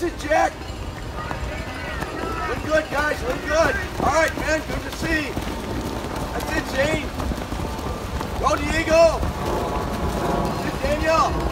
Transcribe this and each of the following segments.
That's it, Jack. Look good, guys. Look good. All right, man. Good to see. That's it, Shane. Go, Diego. Good, Daniel.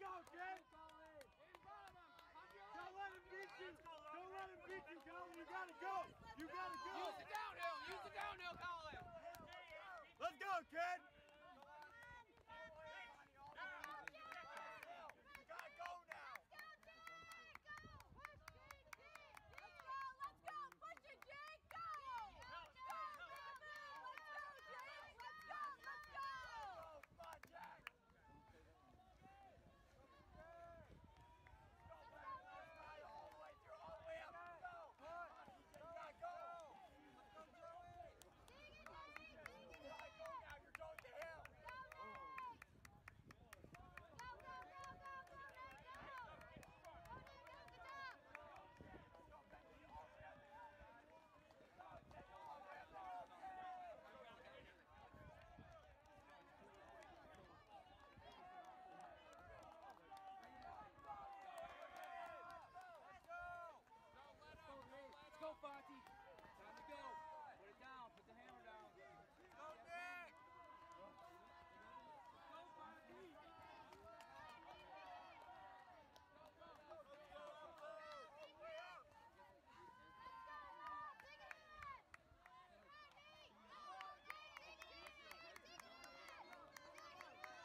Go, kid. Don't let him beat you. Don't let him beat you, Colin. You gotta go. You gotta go. Use the downhill. Use the downhill, Colin. Let's go, kid. Let's go, Fonty. Time to go. Put it down. Put the hammer down. Go, Nick. Go, Fonty.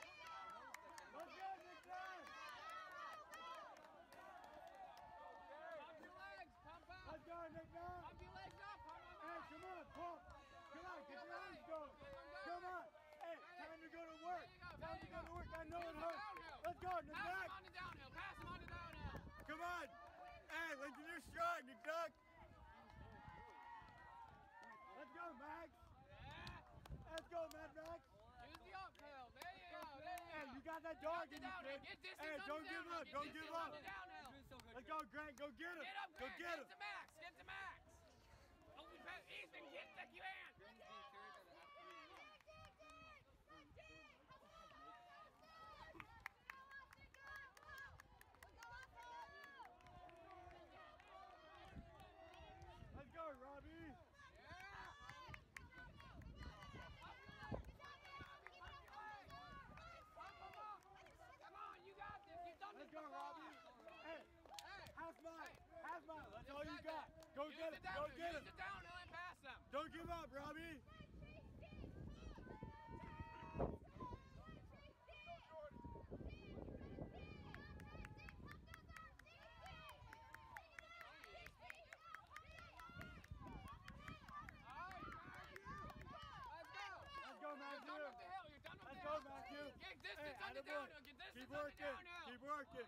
Let's go, Nick Brown. Pump your legs. Pump up. Let's go, Nick Brown. Pump your legs up. Pump them Hey, up. come on, pump. Come on, get your arms going. Come on. Hey, time to go to work. Time to go to work. I know it hurts. Let's Nick Pass him on the downhill. Pass him on the downhill. Come on. Hey, Lincoln, you're strong, Nick Duck. Let's go, Max. Yeah. Let's go, Mad Max. Use the uphill. There you go. There you Hey, go. you got that dog in you. Get distance Hey, on don't give up. Don't give up. Let's go, Grant. Go get him. Get up, Go get him. Get to Max. Oh, we passed Easton. Get the can. Let's go, Robbie. Yeah. Pump him up. Come on. You got this. You've done Let's this go, before. Robbie. Hey, Hey. half mile. Hey. Half mile. That's all you got got. that. Go Use get the him. Go downhill. get Use him. the downhill and pass them. Don't give up, Robbie. Let's go. Let's go, You're done Matthew. with the hill. You're done with Let's go. Matthew. Get Hey, distance on the attaboy. downhill. Get distance Keep on the working. downhill. Keep working.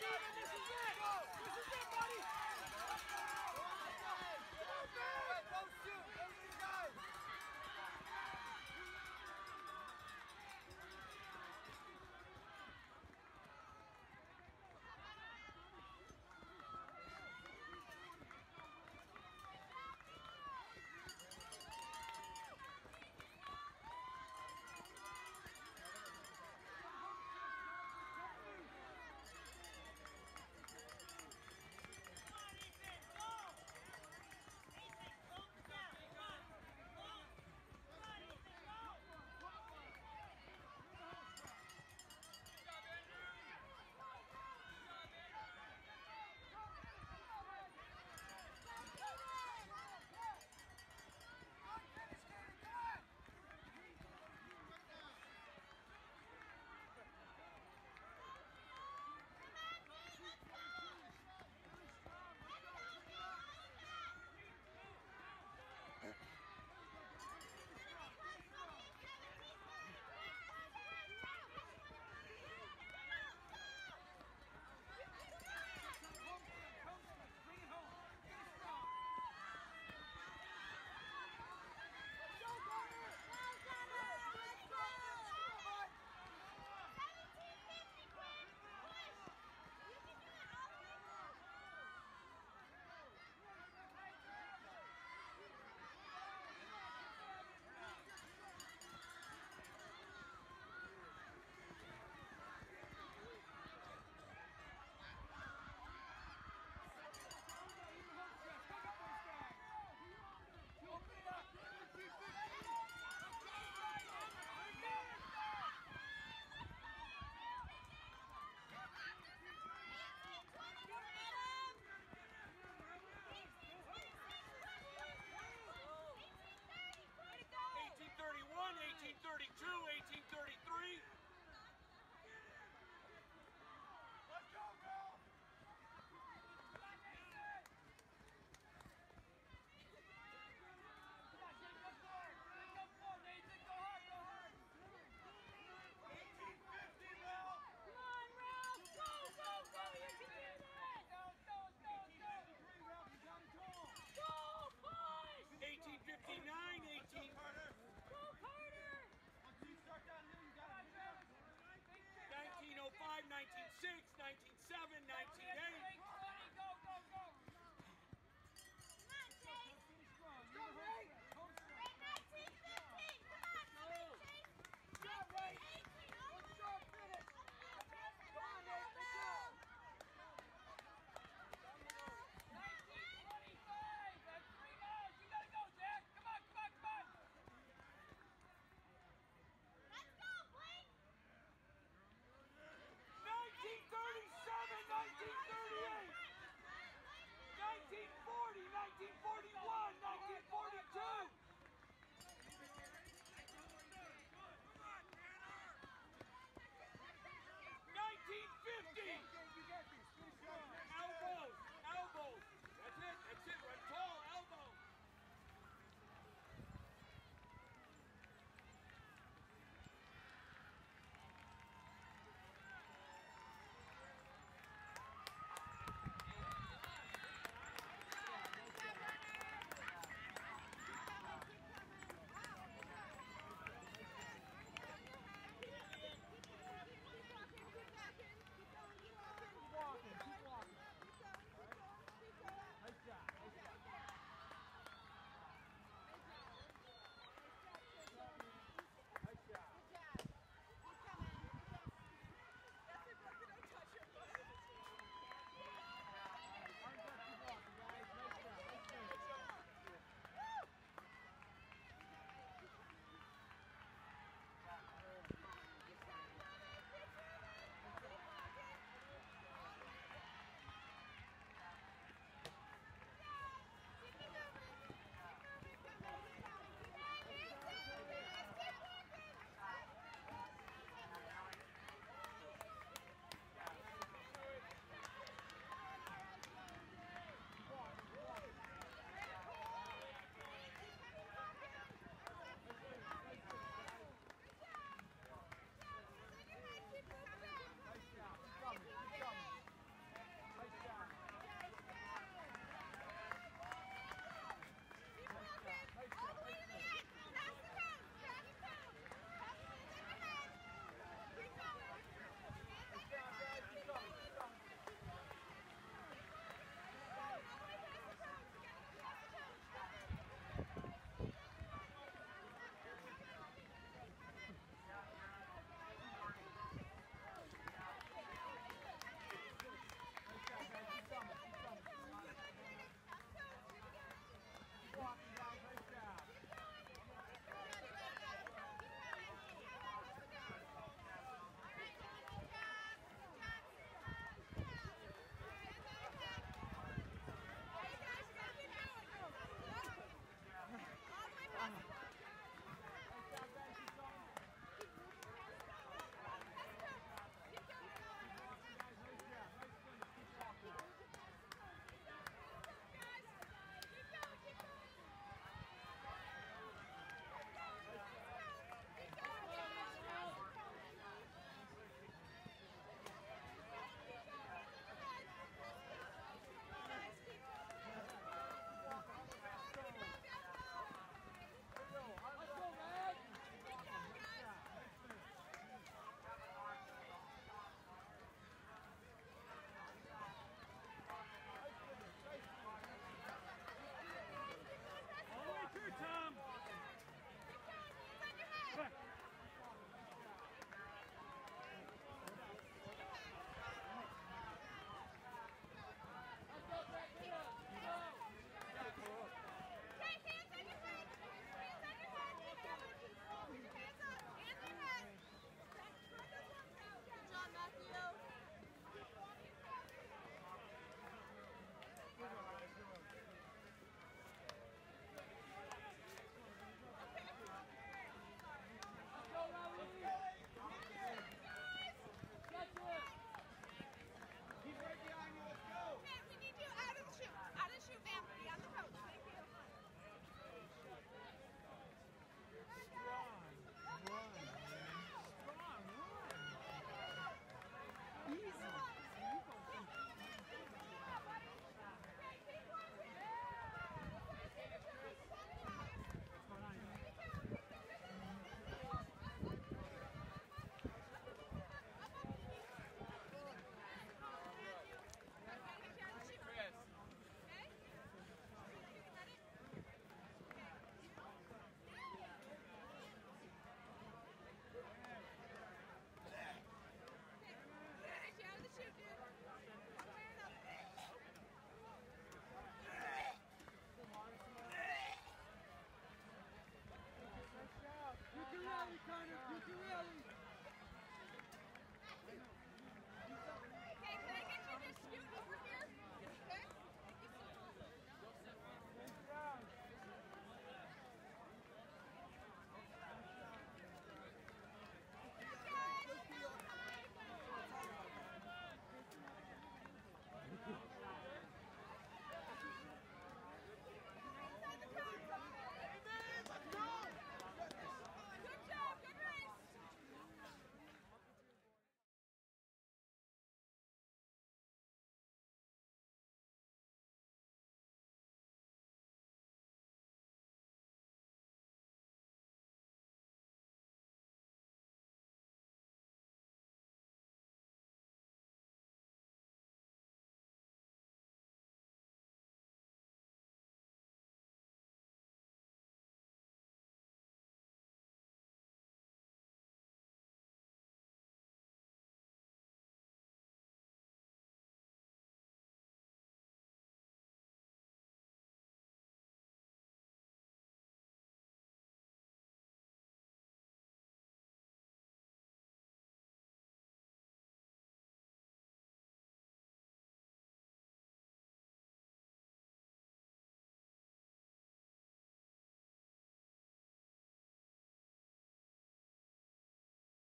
Let's go!